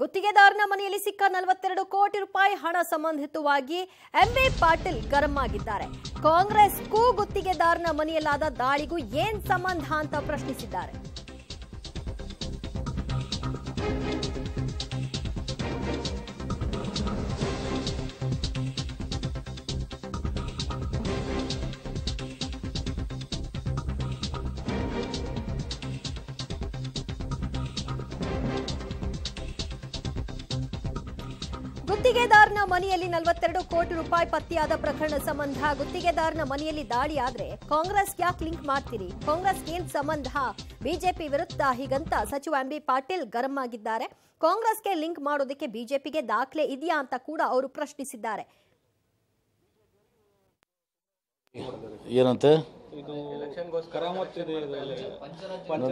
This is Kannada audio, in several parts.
ಗುತ್ತಿಗೆದಾರನ ಮನೆಯಲ್ಲಿ ಸಿಕ್ಕ ನಲವತ್ತೆರಡು ಕೋಟಿ ರೂಪಾಯಿ ಹಣ ಸಂಬಂಧಿತವಾಗಿ ಎಂಬಿ ಪಾಟೀಲ್ ಗರಂ ಆಗಿದ್ದಾರೆ. ಕಾಂಗ್ರೆಸ್ಗೂ ಗುತ್ತಿಗೆದಾರನ ಮನೆಯಲ್ಲಾದ ದಾಳಿಗೂ ಏನ್ ಸಂಬಂಧ ಅಂತ ಪ್ರಶ್ನಿಸಿದ್ದಾರೆ. ಗುತ್ತಿಗೆದಾರನ ಮನೆಯಲ್ಲಿ ನಲವತ್ತೆರಡು ಕೋಟಿ ರೂಪಾಯಿ ಪತ್ತೆಯಾದ ಪ್ರಕರಣ ಸಂಬಂಧ ಗುತ್ತಿಗೆದಾರನ ಮನೆಯಲ್ಲಿ ದಾಳಿ ಆದ್ರೆ ಕಾಂಗ್ರೆಸ್ ಯಾಕೆ ಲಿಂಕ್ ಮಾಡ್ತೀರಿ? ಕಾಂಗ್ರೆಸ್ ಏನ್ ಸಂಬಂಧ? ಬಿಜೆಪಿ ವಿರುದ್ಧ ಹೀಗಂತ ಸಚಿವ ಎಂಬಿ ಪಾಟೀಲ್ ಗರಂ ಆಗಿದ್ದಾರೆ. ಕಾಂಗ್ರೆಸ್ಗೆ ಲಿಂಕ್ ಮಾಡೋದಕ್ಕೆ ಬಿಜೆಪಿಗೆ ದಾಖಲೆ ಇದೆಯಾ ಅಂತ ಕೂಡ ಅವರು ಪ್ರಶ್ನಿಸಿದ್ದಾರೆ. ಏನಂತೆ?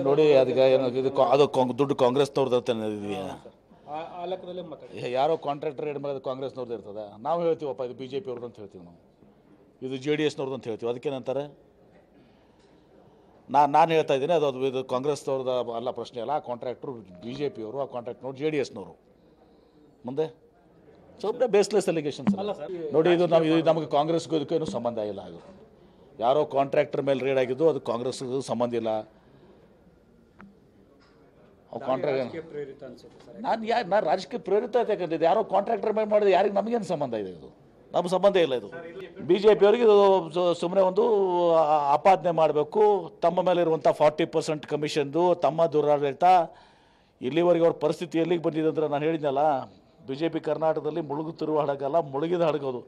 ನೋಡಿ ಅದಕ್ಕೆ ಏನು ಇದು ಅದು ದುಡ್ಡು ಕಾಂಗ್ರೆಸ್ ಅಂತ ಇದೆಯಾ? ಆ ಆ ಲೆಕ್ಕದಲ್ಲೇ ಮಾತಾಡಿ. ಯಾರೋ ಕಾಂಟ್ರಾಕ್ಟರ್ ರೇಟ್ ಮಾಡೋದು ಕಾಂಗ್ರೆಸ್ನವ್ರದ್ದು ಇರ್ತದೆ. ನಾವು ಹೇಳ್ತೀವಪ್ಪ ಇದು ಬಿ ಜೆ ಪಿ ಅವ್ರದ್ದು ಅಂತ ಹೇಳ್ತೀವಿ ನಾವು. ಇದು ಜೆ ಡಿ ಎಸ್ನವ್ರದ್ದು ಅಂತ ಹೇಳ್ತೀವಿ. ಅದಕ್ಕೇನಂತಾರೆ ನಾ ನಾನು ಹೇಳ್ತಾ ಇದ್ದೀನಿ ಅದು ಅದು ಇದು ಕಾಂಗ್ರೆಸ್ನವ್ರದ್ದು ಅಲ್ಲ ಪ್ರಶ್ನೆ ಅಲ್ಲ. ಆ ಕಾಂಟ್ರಾಕ್ಟ್ರು ಬಿ ಜೆ ಪಿಯವರು ಆ ಕಾಂಟ್ರಾಕ್ಟ್ನವ್ರು ಜೆ ಡಿ ಎಸ್ನವರು. ಮುಂದೆ? ಸುಮ್ಮನೆ ಬೇಸ್ಲೆಸ್ ಅಲಿಗೇಷನ್ಸ್ ನೋಡಿ ಇದು ನಾವು ಇದು ನಮಗೆ ಕಾಂಗ್ರೆಸ್ಗೂ ಇದಕ್ಕೇನು ಸಂಬಂಧ ಇಲ್ಲ ಅದು. ಯಾರೋ ಕಾಂಟ್ರಾಕ್ಟರ್ ಮೇಲೆ ರೇಡ್ ಆಗಿದ್ದು ಅದು ಕಾಂಗ್ರೆಸ್ಗೂ ಸಂಬಂಧ ಇಲ್ಲ. ಕಾಂಟ್ರಾಕ್ಟ್ ನಾನು ಯಾ ನಾನು ರಾಜಕೀಯ ಪ್ರೇರಿತ ಯಾಕಂದ್ರೆ ಯಾರೋ ಕಾಂಟ್ರಾಕ್ಟರ್ ಮೇಲೆ ಮಾಡಿದ್ರೆ ಯಾರಿಗೆ ನಮಗೇನು ಸಂಬಂಧ ಇದೆ ಇದು? ನಮ್ಮ ಸಂಬಂಧ ಇಲ್ಲ ಇದು. ಬಿ ಜೆ ಪಿಯವರಿಗೆ ಇದು ಸುಮ್ಮನೆ ಒಂದು ಆಪಾದನೆ ಮಾಡಬೇಕು. ತಮ್ಮ ಮೇಲೆ ಇರುವಂಥ ಫಾರ್ಟಿ ಪರ್ಸೆಂಟ್ ಕಮಿಷನ್ದು ತಮ್ಮ ದುರಾಡಳಿತ. ಇಲ್ಲಿವರೆಗೆ ಅವ್ರ ಪರಿಸ್ಥಿತಿ ಎಲ್ಲಿಗೆ ಬಂದಿದೆ ಅಂದ್ರೆ ನಾನು ಹೇಳಿದ್ನಲ್ಲ ಬಿ ಜೆ ಪಿ ಕರ್ನಾಟಕದಲ್ಲಿ ಮುಳುಗುತ್ತಿರುವ ಹಡಗಲ್ಲ ಮುಳುಗಿದ ಹಡಗೋದು.